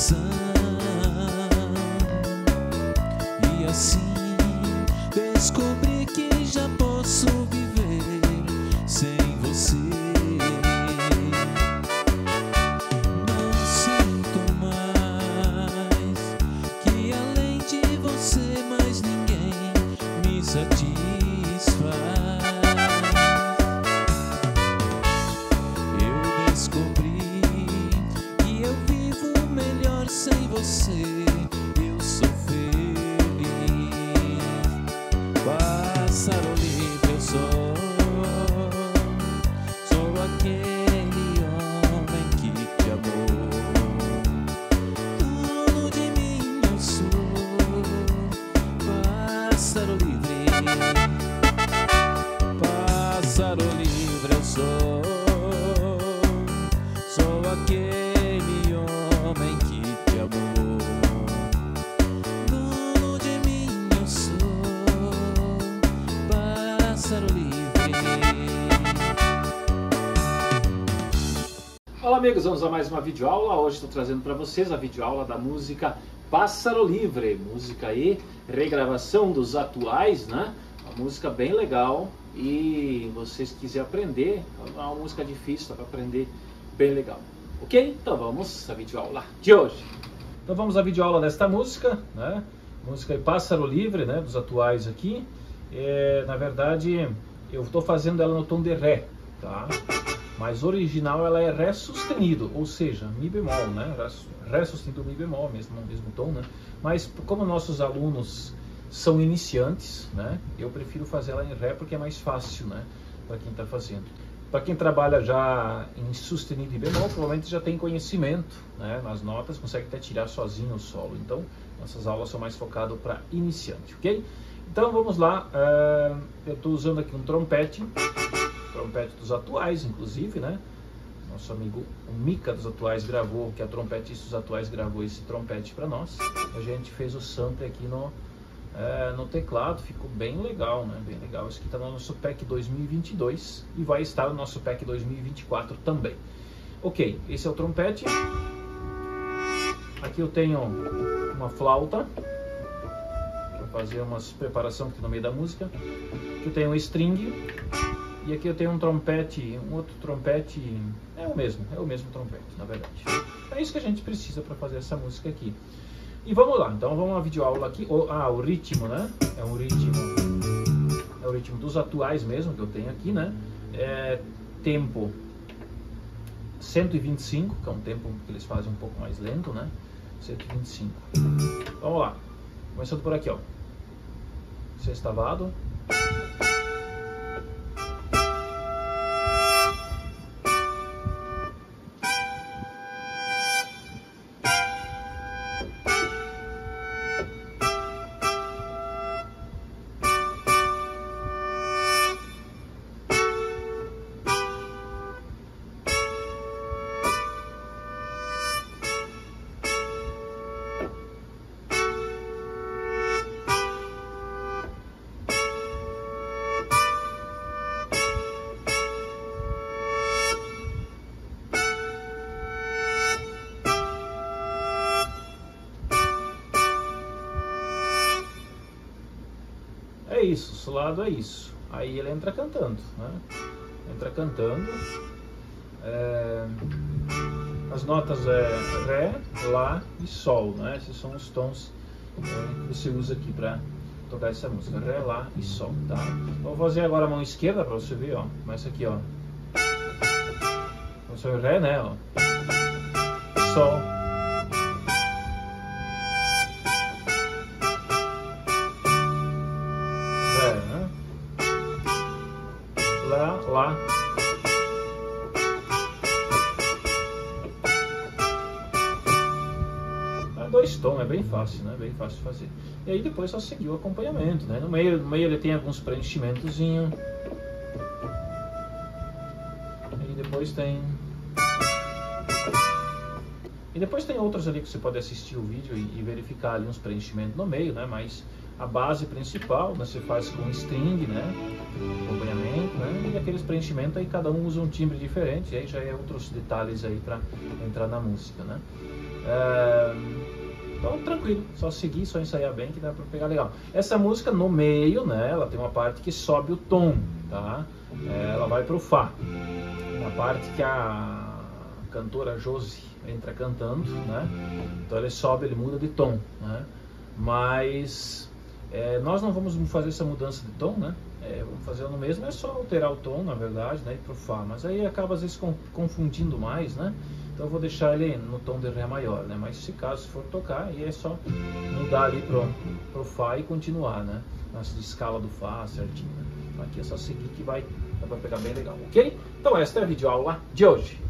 coração e assim descobri que já posso viver sem você. Não sinto mais que além de você mais ninguém me satisfaz. Você. Pássaro livre. Olá amigos, vamos a mais uma videoaula. Hoje estou trazendo para vocês a videoaula da música Pássaro Livre, música e regravação dos atuais, né? Uma música bem legal e vocês quiserem aprender, é uma música difícil, para aprender bem legal. Ok? Então vamos à videoaula de hoje. Então vamos à videoaula desta música, né? Música Pássaro Livre, né? Dos atuais aqui. É, na verdade, eu estou fazendo ela no tom de Ré, tá? Mas original ela é Ré sustenido, ou seja, Mi bemol, né? Ré- sustenido Mi bemol, mesmo, mesmo tom, né? Mas como nossos alunos são iniciantes, né? Eu prefiro fazer ela em Ré porque é mais fácil, né? Para quem está fazendo. Para quem trabalha já em sustenido e bemol, provavelmente já tem conhecimento, né? Nas notas, consegue até tirar sozinho o solo. Então, nossas aulas são mais focadas para iniciante, ok? Então vamos lá. eh, eu estou usando aqui um trompete trompete dos atuais, inclusive, né? Nosso amigo o Mika dos atuais gravou, que é trompetista dos atuais gravou esse trompete para nós. A gente fez o sample aqui no, é, no teclado, ficou bem legal, né? Bem legal. Isso aqui está no nosso pack 2022 e vai estar no nosso pack 2024 também. Ok, esse é o trompete. Aqui eu tenho uma flauta fazer umas preparação aqui no meio da música. Aqui eu tenho um string e aqui eu tenho um trompete, um outro trompete, é o mesmo, é o mesmo trompete, na verdade. É isso que a gente precisa para fazer essa música aqui. E vamos lá, então vamos uma videoaula aqui. O- ah, o ritmo, né? É um ritmo, é o ritmo dos atuais mesmo que eu tenho aqui, né? É tempo 125, que é um tempo que eles fazem um pouco mais lento, né? 125. Vamos lá. Começando por aqui, ó. Sextavado. É isso, solado é isso. Aí ele entra cantando, né? Entra cantando. É, As notas é Ré, Lá e Sol, né? Esses são os tons é, que você usa aqui para tocar essa música. Ré, Lá e Sol, tá? Vou fazer agora a mão esquerda para você ver, ó. Começa aqui, ó. Começa o Ré, né? Ó. Sol. Lá, Lá. É dois tons, é bem fácil, né? Bem fácil de fazer. E aí depois só seguir o acompanhamento, né? No meio, no meio ele tem alguns preenchimentozinhos. E depois tem... E depois tem outros ali que você pode assistir o vídeo e, e verificar ali uns preenchimentos no meio, né? Mas a base principal né, você faz com string, né? Acompanhamento, né? E aqueles preenchimentos aí cada um usa um timbre diferente, aí já é outros detalhes aí para entrar na música, né? É, Então, tranquilo, só seguir, só ensaiar bem que dá para pegar legal. Essa música, no meio, né, ela tem uma parte que sobe o tom, tá? É, ela vai pro Fá. Na parte que a cantora Josi entra cantando, né? Então ele sobe, ele muda de tom, né? Mas é, nós não vamos fazer essa mudança de tom, né? É, vamos fazer no mesmo, é só alterar o tom, na verdade, né? Ir pro Fá. Mas aí acaba às vezes confundindo mais, né? Então eu vou deixar ele no tom de Ré maior, né? Mas se caso for tocar, aí é só mudar ali pro, pro Fá e continuar, né? Nossa de escala do Fá certinho. Né? Aqui é só seguir que vai, vai pegar bem legal, ok? Então esta é a videoaula de hoje.